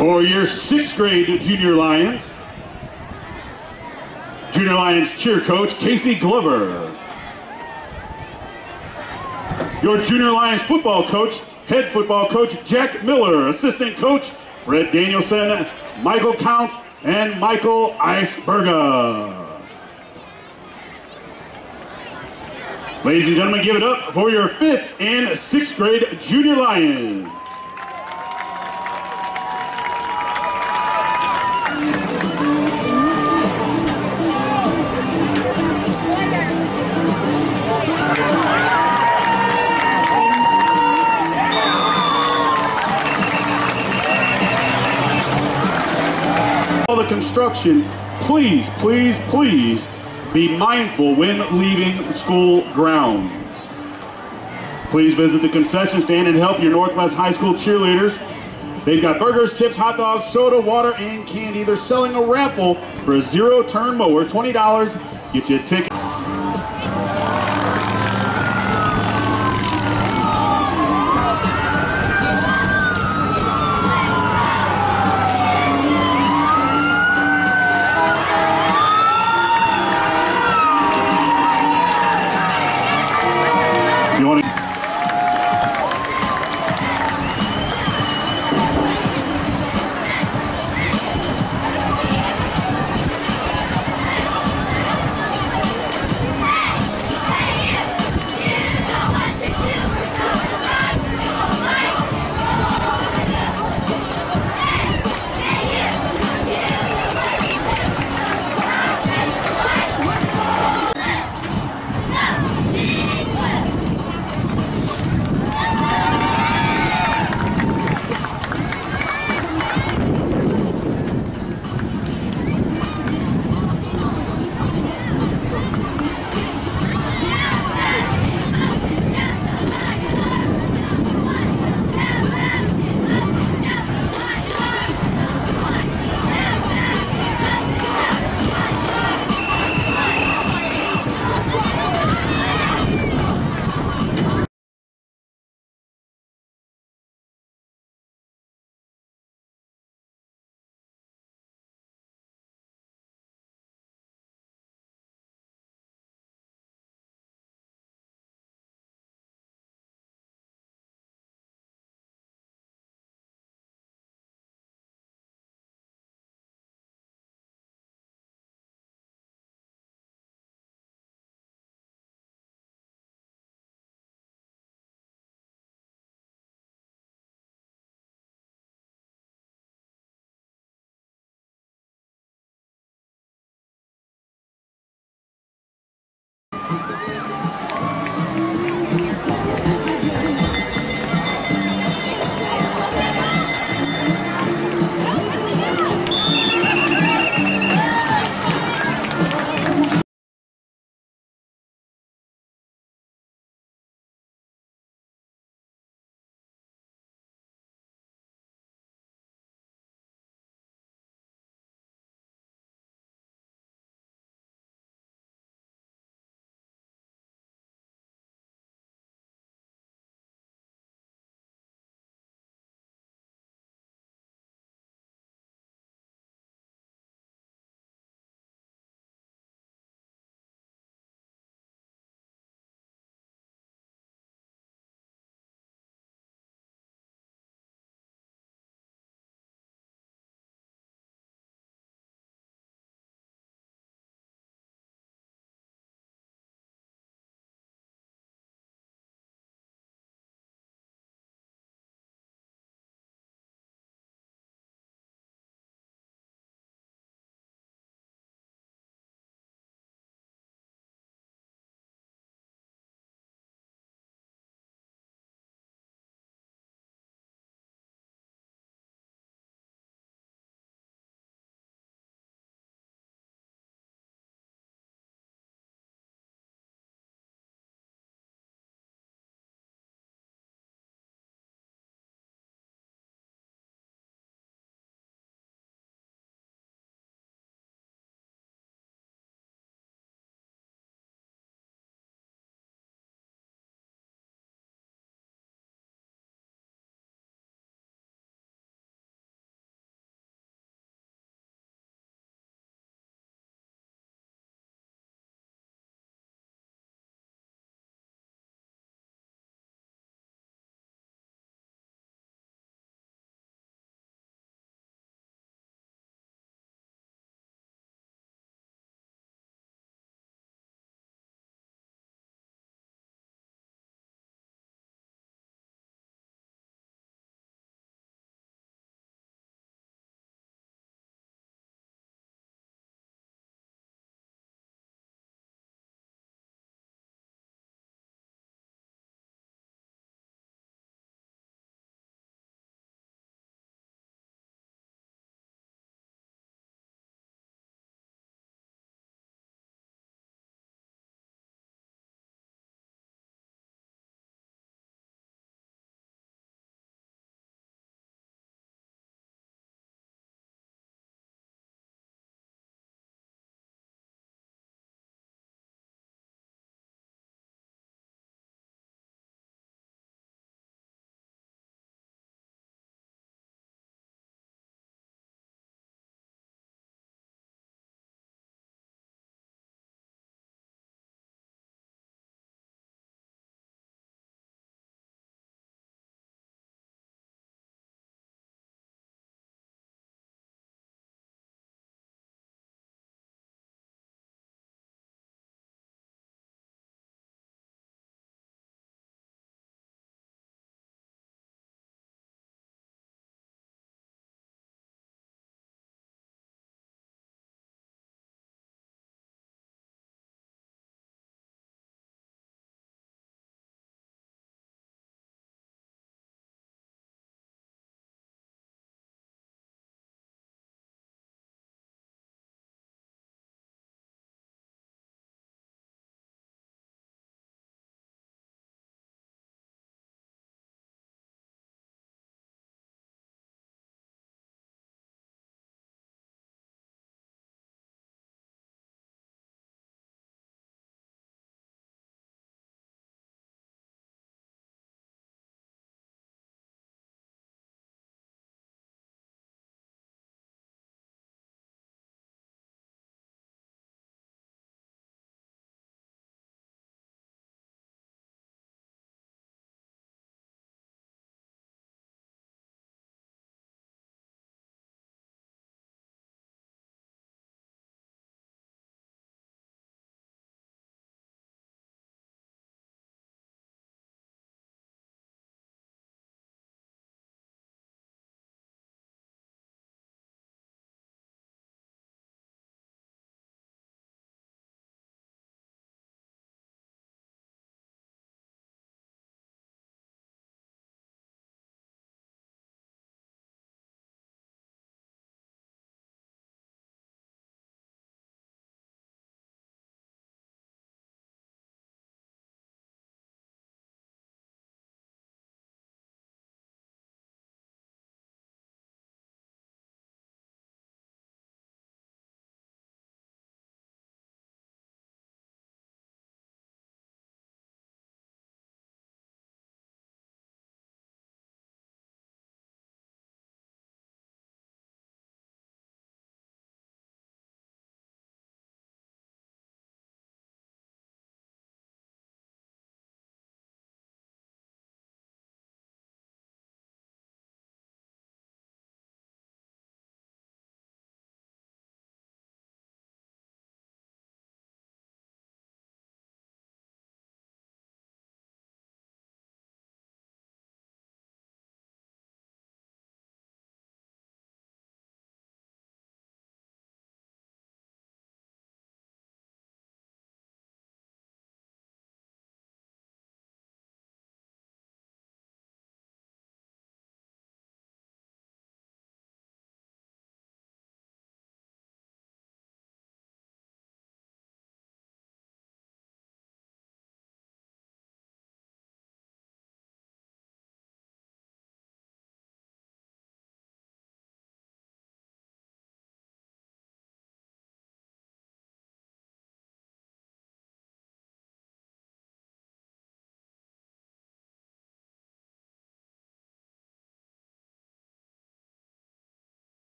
For your sixth grade Junior Lions, Junior Lions cheer coach Casey Glover. Your Junior Lions football coach, head football coach Jack Miller, assistant coach Brett Danielson, Michael Count, and Michael Iceberga. Ladies and gentlemen, give it up for your fifth and sixth grade Junior Lions. Construction, please, please, please be mindful when leaving school grounds. Please visit the concession stand and help your Northwest High School cheerleaders. They've got burgers, chips, hot dogs, soda, water, and candy. They're selling a raffle for a zero-turn mower, $20. Get you a ticket.